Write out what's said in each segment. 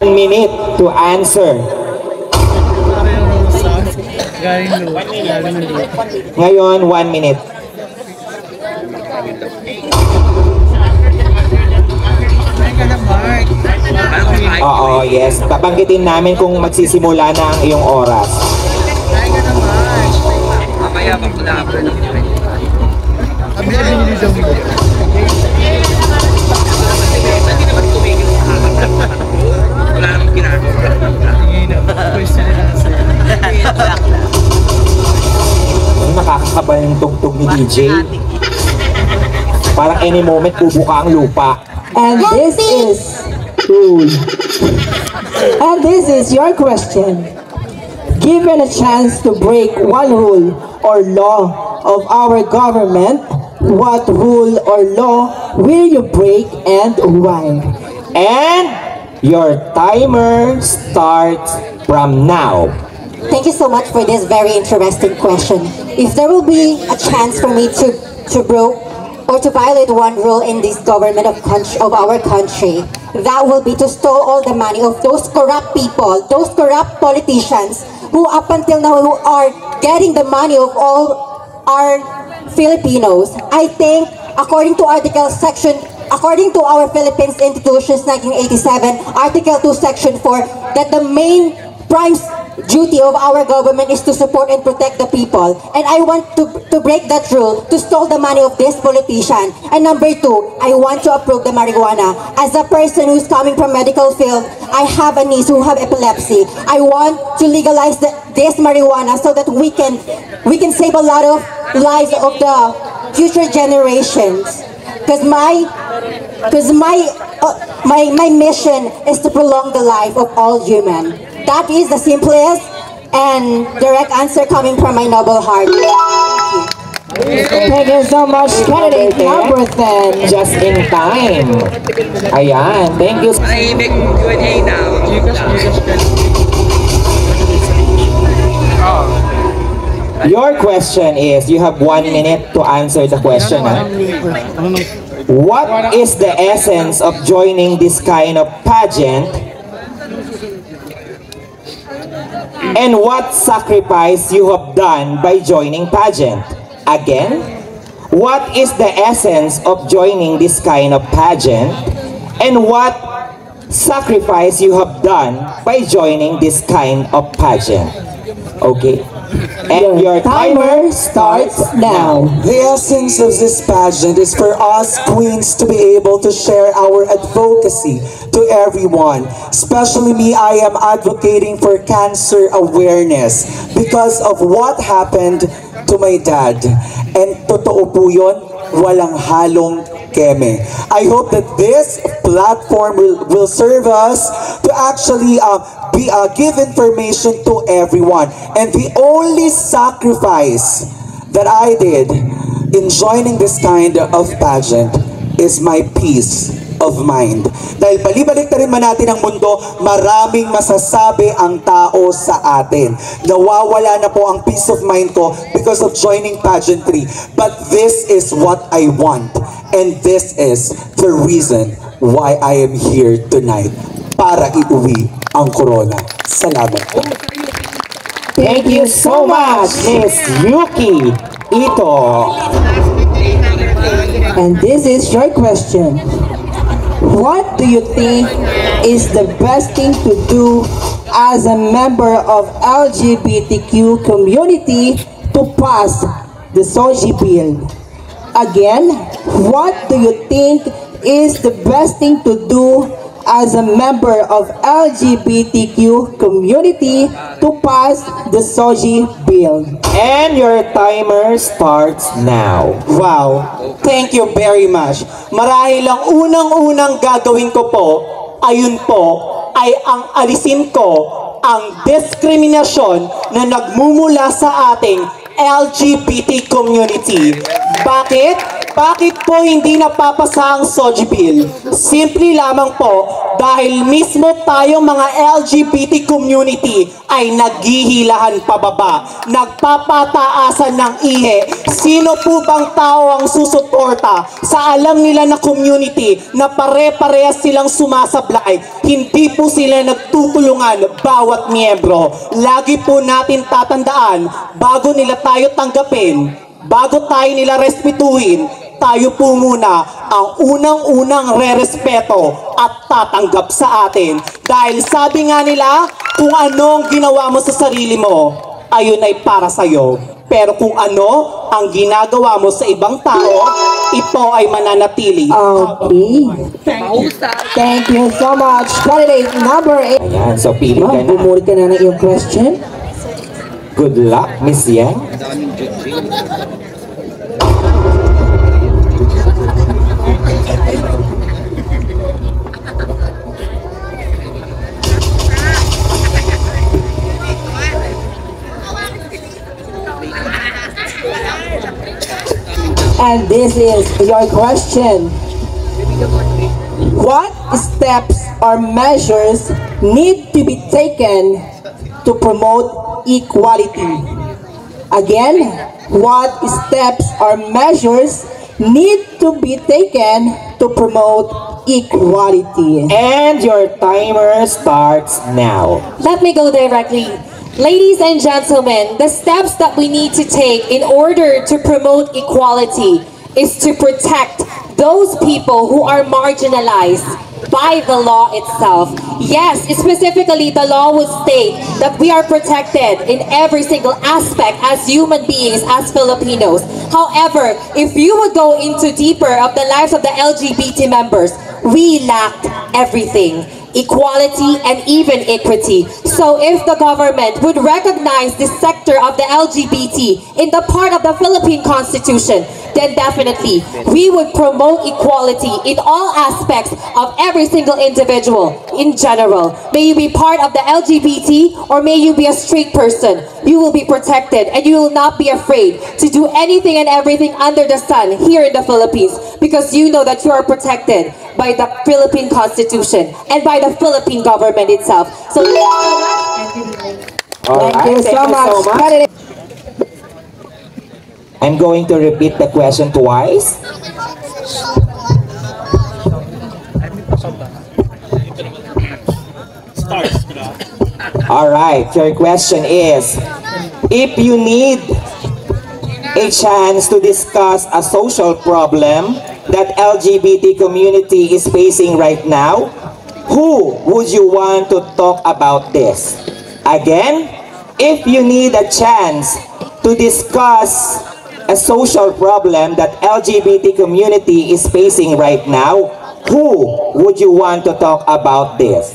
One minute to answer. Ngayon, one minute. Oo, yes. Babanggitin namin kung magsisimula na ang iyong oras. Mamaya pa na after ng event. Abis, nakakakabal ng tugtog ni DJ? Parang any moment bubuka ang lupa. And this is and this is your question. Given a chance to break one rule or law of our government, what rule or law will you break and why? And your timer starts from now. Thank you so much for this very interesting question. If there will be a chance for me to, to broke or to violate one rule in this government of, country, of our country, that will be to steal all the money of those corrupt people, those corrupt politicians who up until now who are getting the money of all our Filipinos. I think according to Article Section According to our Philippines Institutions 1987, Article 2, Section 4, that the main prime duty of our government is to support and protect the people. And I want to, to break that rule, to stole the money of this politician. And number two, I want to approve the marijuana. As a person who's coming from medical field, I have a niece who have epilepsy. I want to legalize the, this marijuana so that we can we can save a lot of lives of the future generations. Because my because my, uh, my, my mission is to prolong the life of all human. That is the simplest and direct answer coming from my noble heart. Thank you so much, candidate number 10. Just in time. Ayan, thank you. Manahimik Q&A na. Gcash, Gcash ka. Your question is, you have one minute to answer the question. Ano Ha? nang What is the essence of joining this kind of pageant? And what sacrifice you have done by joining pageant? Again, what is the essence of joining this kind of pageant? And what sacrifice you have done by joining this kind of pageant? Okay. And your timer starts now. The essence of this pageant is for us queens to be able to share our advocacy to everyone. Especially me, I am advocating for cancer awareness because of what happened to my dad. And totoo po yun, walang halong keme. I hope that this platform will, will serve us to actually uh, be, uh, give information to everyone. And the only sacrifice that I did in joining this kind of pageant is my peace of mind. Dahil balibalik na rin man natin ang mundo, maraming masasabi ang tao sa atin. Nawawala na po ang peace of mind ko because of joining pageantry. But this is what I want. And this is the reason why I am here tonight. Para iuwi ang corona. Salamat po. Thank you so much, Miss Yuki Ito. And this is your question. What do you think is the best thing to do as a member of LGBTQ community to pass the SOGI bill? Again, what do you think is the best thing to do as a member of LGBTQ community to pass the SOGI bill? And your timer starts now. Wow, thank you very much. Marahil ang unang-unang gagawin ko po, ayun po, ay ang alisin ko ang diskriminasyon na nagmumula sa ating LGBT community. Bakit? Bakit po hindi napapasa ang Soji Bill? Simple lamang po dahil mismo tayong mga LGBT community ay naghihilahan pababa, nagpapataasan ng ihe. Sino po bang tao ang susuporta sa alam nila na community na pare-parehas silang sumasablay? Hindi po sila nagtutulungan bawat miyembro. Lagi po natin tatandaan bago nila tayo tanggapin, bago tayo nila respetuhin, tayo po muna ang unang-unang re-respeto at tatanggap sa atin. Dahil sabi nga nila, kung anong ginawa mo sa sarili mo, ayun ay para sa'yo. Pero kung ano ang ginagawa mo sa ibang tao, ito ay mananatili. Okay. Thank you so much. Candidate number 8. Ayan, so pili ka na. bumuli ka na ng iyong question. Good luck, Miss Yang. And this is your question. What steps or measures need to be taken to promote equality? Again, what steps or measures need to be taken to promote equality? And your timer starts now. Let me go directly. Ladies and gentlemen, the steps that we need to take in order to promote equality is to protect those people who are marginalized by the law itself. Yes, specifically the law would state that we are protected in every single aspect as human beings, as Filipinos. However, if you would go into deeper of the lives of the LGBT members, we lacked everything equality, and even equity. So if the government would recognize this sector of the LGBT in the part of the Philippine Constitution, then definitely we would promote equality in all aspects of every single individual in general. May you be part of the LGBT or may you be a straight person. You will be protected and you will not be afraid to do anything and everything under the sun here in the Philippines because you know that you are protected by the Philippine Constitution and by the Philippine government itself. So All Thank you so much. I'm going to repeat the question twice. All right, your question is, if you need a chance to discuss a social problem that LGBT community is facing right now, who would you want to talk about this? Again, if you need a chance to discuss a social problem that LGBT community is facing right now, who would you want to talk about this?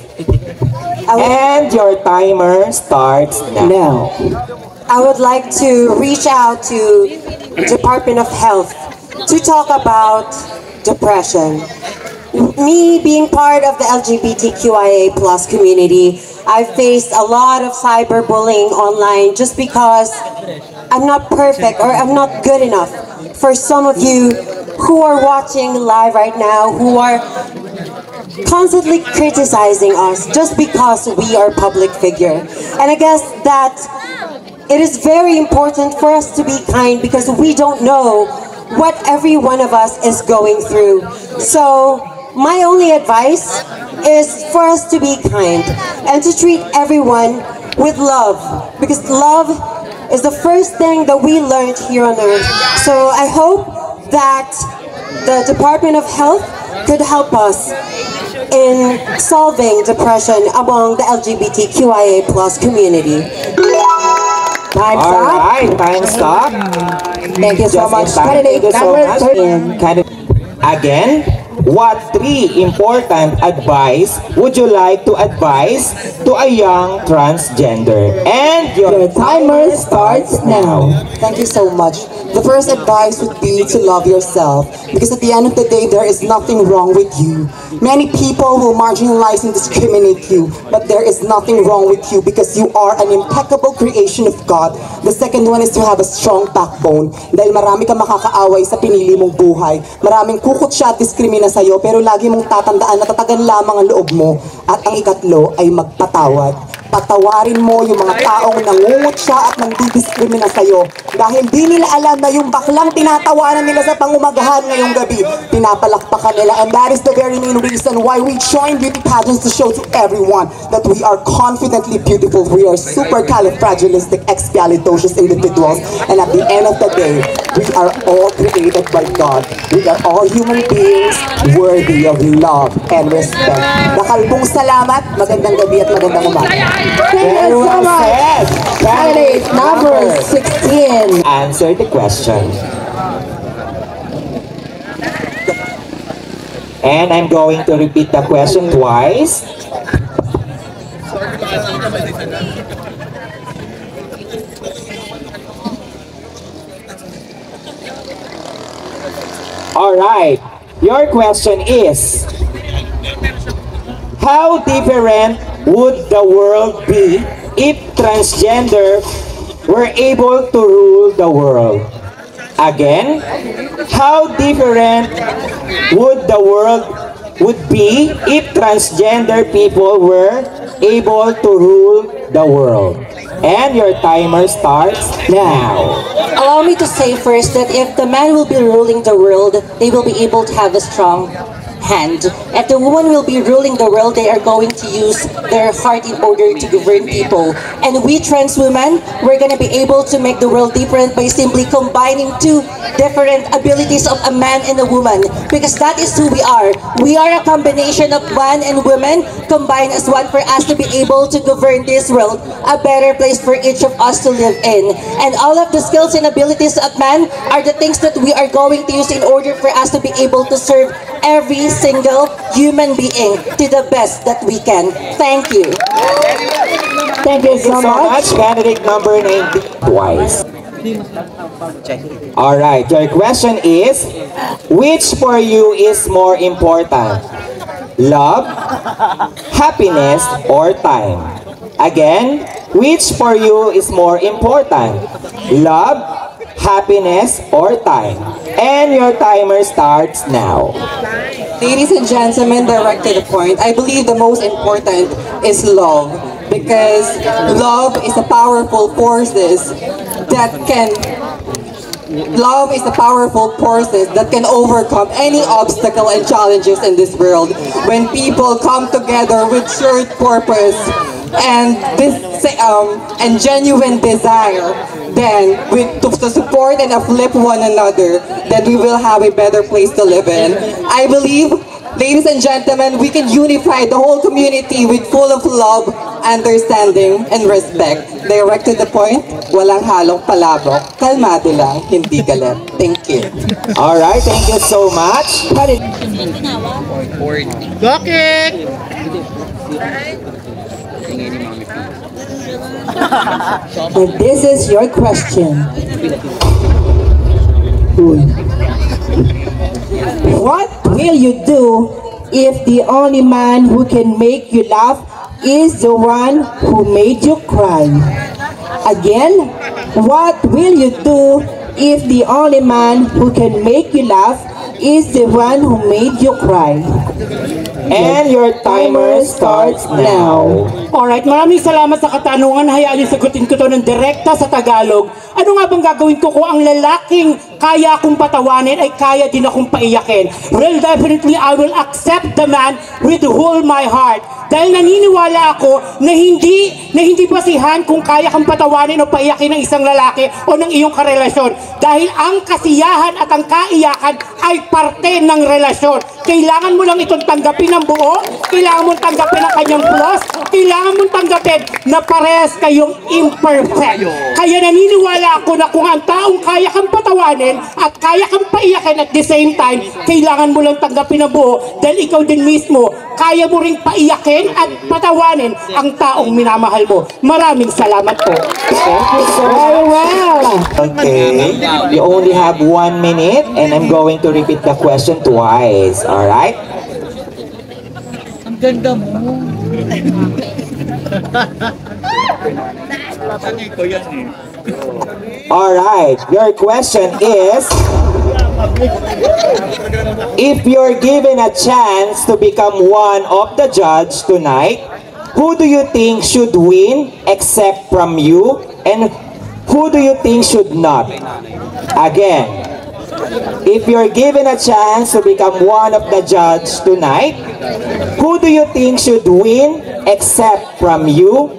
And your timer starts now. now. I would like to reach out to Department of Health to talk about depression. Me being part of the LGBTQIA plus community, I've faced a lot of cyberbullying online just because I'm not perfect or I'm not good enough. For some of you who are watching live right now, who are constantly criticizing us just because we are public figure. And I guess that it is very important for us to be kind because we don't know what every one of us is going through. So my only advice is for us to be kind and to treat everyone with love because love is the first thing that we learned here on earth. So I hope that the Department of Health could help us in solving depression among the LGBTQIA plus community. Time's All up. right, time stop. Thank you so Just much. Candidate Thank you so number much. 13. Again, what three important advice would you like to advise to a young transgender? And your, Your timer starts now. Thank you so much. The first advice would be to love yourself because at the end of the day, there is nothing wrong with you. Many people will marginalize and discriminate you, but there is nothing wrong with you because you are an impeccable creation of God. The second one is to have a strong backbone dahil marami kang makakaaway sa pinili mong buhay. Maraming kukot siya at diskrimina sa'yo pero lagi mong tatandaan na tatagan lamang ang loob mo. At ang ikatlo ay magpatawad patawarin mo yung mga taong nangungot siya at nangdidiskrimina sa'yo. Dahil di nila alam na yung baklang tinatawanan nila sa pangumagahan ngayong gabi, pinapalakpakan nila. And that is the very main reason why we join beauty pageants to show to everyone that we are confidently beautiful. We are supercalifragilisticexpialidocious individuals. And at the end of the day, we are all created by God. We are all human beings worthy of love and respect. Nakalbong salamat, magandang gabi at magandang umaga. Thank you so much. said. Candidate number 16. Answer the question. And I'm going to repeat the question twice. All right. Your question is How different would the world be if transgender were able to rule the world? Again, how different would the world would be if transgender people were able to rule the world? And your timer starts now. Allow me to say first that if the man will be ruling the world, they will be able to have a strong hand. If the woman will be ruling the world, they are going to use their heart in order to govern people. And we trans women, we're going to be able to make the world different by simply combining two different abilities of a man and a woman. Because that is who we are. We are a combination of man and woman combined as one for us to be able to govern this world, a better place for each of us to live in. And all of the skills and abilities of man are the things that we are going to use in order for us to be able to serve every single human being to the best that we can. Thank you. Thank you so so much. much. Candidate number 19 twice. All right, your question is, which for you is more important? Love, happiness, or time? Again, which for you is more important? Love, happiness, or time? And your timer starts now. Ladies and gentlemen, direct to the point, I believe the most important is love. Because love is a powerful forces that can Love is a powerful forces that can overcome any obstacle and challenges in this world. When people come together with shared purpose and this um, and genuine desire, then with to, to support and uplift one another, then we will have a better place to live in. I believe, ladies and gentlemen, we can unify the whole community with full of love, understanding, and respect. Direct to the point, walang halong palabok, kalmado lang, hindi galit. Thank you. All right, thank you so much. Bakit? And this is your question. What will you do if the only man who can make you laugh is the one who made you cry? Again, what will you do if the only man who can make you laugh is the one who made you cry? And your timer starts now. Alright, maraming salamat sa katanungan. Hayaan niyo sagutin ko to ng direkta sa Tagalog. Ano nga bang gagawin ko kung ang lalaking kaya akong patawanin ay kaya din akong paiyakin? Well, definitely I will accept the man with whole my heart. Dahil naniniwala ako na hindi na hindi basihan kung kaya kang patawanin o paiyakin ng isang lalaki o ng iyong karelasyon. Dahil ang kasiyahan at ang kaiyakan ay parte ng relasyon. Kailangan mo lang itong tanggapin ng buo, kailangan mong tanggapin ang kanyang flaws, kailangan mong tanggapin na parehas kayong imperfect. Kaya naniniwala ako na kung ang taong kaya kang patawanin at kaya kang paiyakin at the same time, kailangan mo lang tanggapin na buo dahil ikaw din mismo, kaya mo ring paiyakin at patawanin ang taong minamahal mo. Maraming salamat po. Very well. Okay, you only have one minute and I'm going to repeat the question twice. Alright? Ang ganda mo. ko yan eh. Alright, your question is If you're given a chance to become one of the judge tonight, who do you think should win except from you? And who do you think should not? Again, if you're given a chance to become one of the judge tonight, who do you think should win except from you?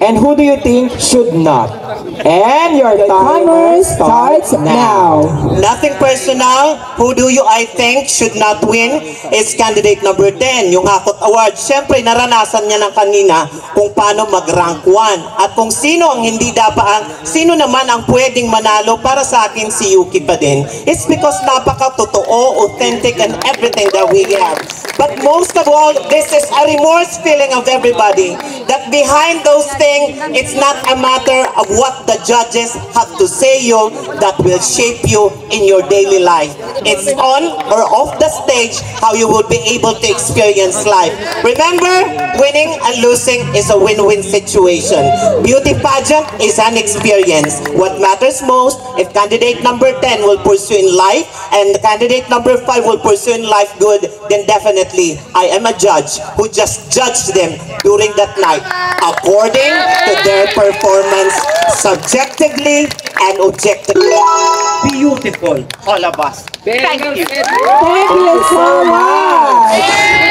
And who do you think should not? And your timer starts now. Nothing personal. Who do you I think should not win is candidate number 10, yung Hakot Award. Siyempre, naranasan niya ng kanina kung paano mag-rank 1. At kung sino ang hindi dapat, ang, sino naman ang pwedeng manalo para sa akin si Yuki pa din. It's because napaka-totoo, authentic, and everything that we have. But most of all, this is a remorse feeling of everybody that behind those things, it's not a matter of what the judges have to say you that will shape you in your daily life. It's on or off the stage how you will be able to experience life. Remember, winning and losing is a win-win situation. Beauty pageant is an experience. What matters most, if candidate number 10 will pursue in life and candidate number 5 will pursue in life good, then definitely I am a judge who just judged them during that night according to their performance subjectively and objectively beautiful, all of us. Thank, Thank you. you. Thank you so much.